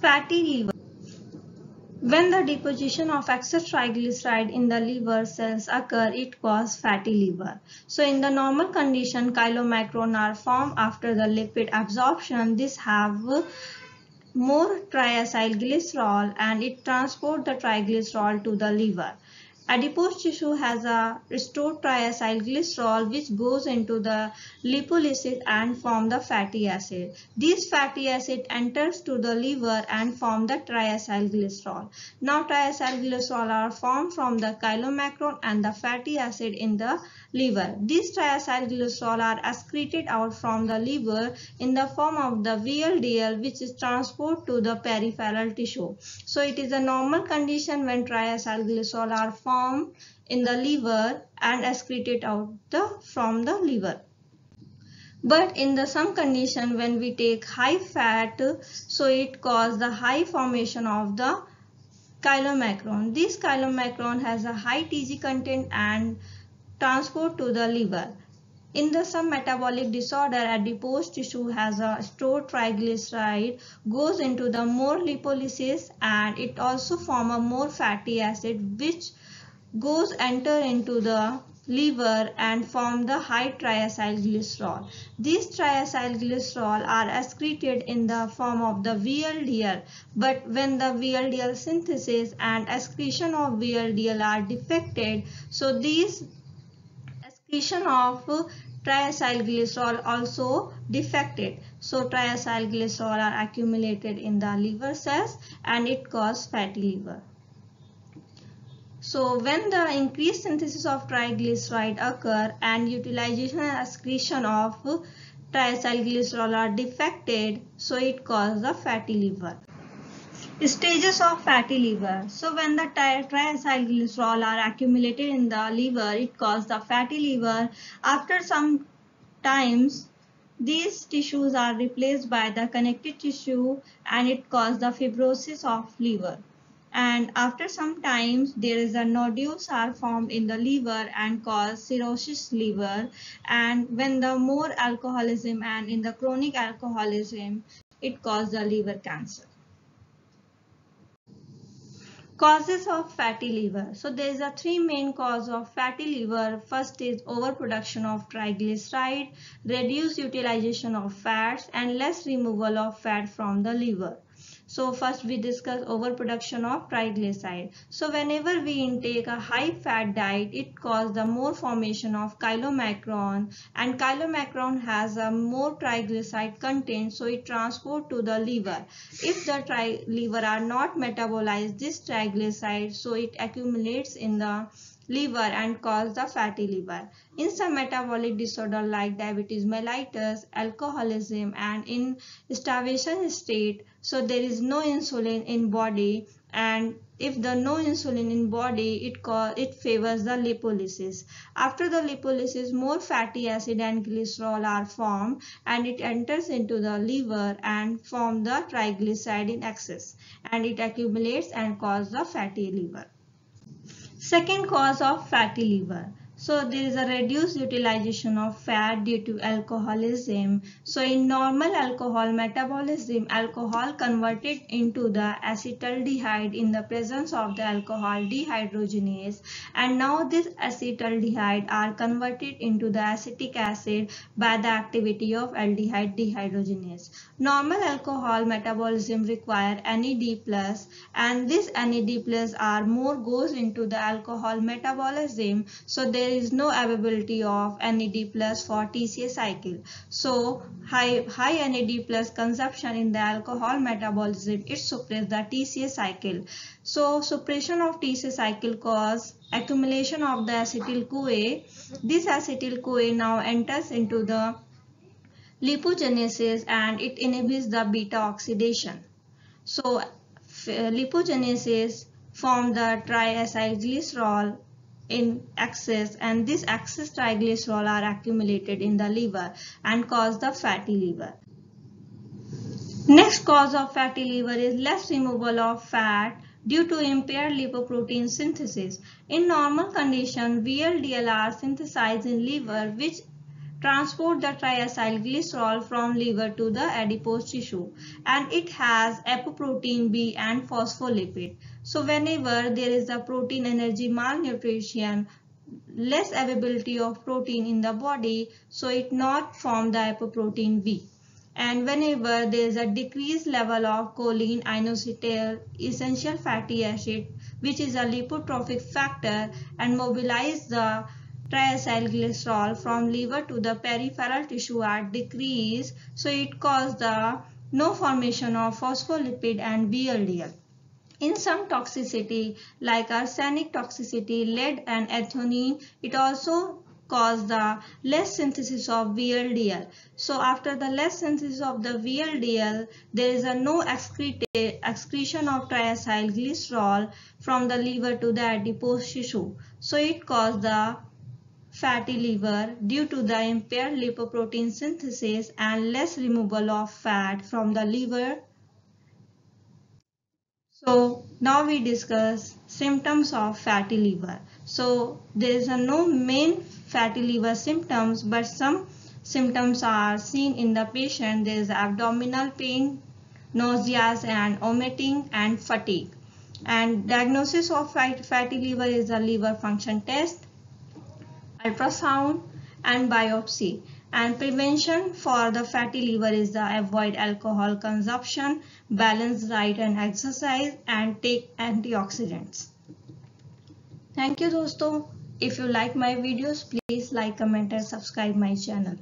Fatty liver. When the deposition of excess triglyceride in the liver cells occur, it causes fatty liver. So in the normal condition, chylomicron are formed after the lipid absorption. This have more triacylglycerol and it transport the triglycerol to the liver. Adipose tissue has a stored triacylglycerol which goes into the lipolysis and form the fatty acid. This fatty acid enters to the liver and form the triacylglycerol. Now triacylglycerol are formed from the chylomicron and the fatty acid in the liver. These triacylglycerol are excreted out from the liver in the form of the VLDL which is transported to the peripheral tissue. So it is a normal condition when triacylglycerol are formed in the liver and excreted out the, from the liver. But in the some condition when we take high fat, so it cause the high formation of the chylomicron. This chylomicron has a high TG content and transport to the liver. In the some metabolic disorder, adipose tissue has a stored triglyceride goes into the more lipolysis and it also form a more fatty acid which goes enter into the liver and form the high triacylglycerol. These triacylglycerol are excreted in the form of the VLDL but when the VLDL synthesis and excretion of VLDL are defected so these excretion of triacylglycerol also defected. So triacylglycerol are accumulated in the liver cells and it causes fatty liver. So when the increased synthesis of triglyceride occur and utilization and excretion of triacylglycerol are defected, so it causes the fatty liver. Stages of fatty liver. So when the triacylglycerol are accumulated in the liver, it causes the fatty liver. After some times, these tissues are replaced by the connective tissue and it causes the fibrosis of liver. And after some times, there is a nodules are formed in the liver and cause cirrhosis liver. And when the more alcoholism and in the chronic alcoholism, it causes the liver cancer. Causes of fatty liver. So there is a three main cause of fatty liver. First is overproduction of triglyceride, reduced utilization of fats and less removal of fat from the liver. So first we discuss overproduction of triglyceride. So whenever we intake a high fat diet, it causes the more formation of chylomicron and chylomicron has a more triglyceride content so it transport to the liver. If the liver are not metabolized this triglyceride so it accumulates in the liver and cause the fatty liver. In some metabolic disorder like diabetes mellitus, alcoholism and in starvation state, so there is no insulin in body and if the no insulin in body it call it favors the lipolysis after the lipolysis more fatty acid and glycerol are formed and it enters into the liver and form the triglyceride in excess and it accumulates and cause the fatty liver Second cause of fatty liver. So there is a reduced utilization of fat due to alcoholism. So in normal alcohol metabolism, alcohol converted into the acetaldehyde in the presence of the alcohol dehydrogenase and now this acetaldehyde are converted into the acetic acid by the activity of aldehyde dehydrogenase. Normal alcohol metabolism require NAD plus and this NAD plus are more goes into the alcohol metabolism. So there there is no availability of NAD plus for TCA cycle. So high, high NAD plus consumption in the alcohol metabolism, it suppress the TCA cycle. So suppression of TCA cycle cause accumulation of the acetyl-CoA. This acetyl-CoA now enters into the lipogenesis and it inhibits the beta oxidation. So lipogenesis form the triacylglycerol in excess and this excess triglycerol are accumulated in the liver and cause the fatty liver. Next cause of fatty liver is less removal of fat due to impaired lipoprotein synthesis. In normal condition, VLDL are synthesized in liver which transport the triacylglycerol from liver to the adipose tissue and it has apoprotein B and phospholipid. So whenever there is a protein energy malnutrition, less availability of protein in the body, so it not form the apoprotein B. And whenever there is a decreased level of choline, inositol, essential fatty acid, which is a lipotropic factor and mobilize the triacylglycerol from liver to the peripheral tissue are decreased. So it causes the no formation of phospholipid and VLDL. In some toxicity like arsenic toxicity, lead and ethionine, it also cause the less synthesis of VLDL. So after the less synthesis of the VLDL, there is a no excretion of triacylglycerol from the liver to the adipose tissue. So it causes the fatty liver due to the impaired lipoprotein synthesis and less removal of fat from the liver so now we discuss symptoms of fatty liver. So there is no main fatty liver symptoms but some symptoms are seen in the patient. There is abdominal pain, nausea and vomiting and fatigue. And diagnosis of fatty liver is a liver function test, ultrasound and biopsy and prevention for the fatty liver is the avoid alcohol consumption balance diet and exercise and take antioxidants. Thank you dosto. If you like my videos please like comment and subscribe my channel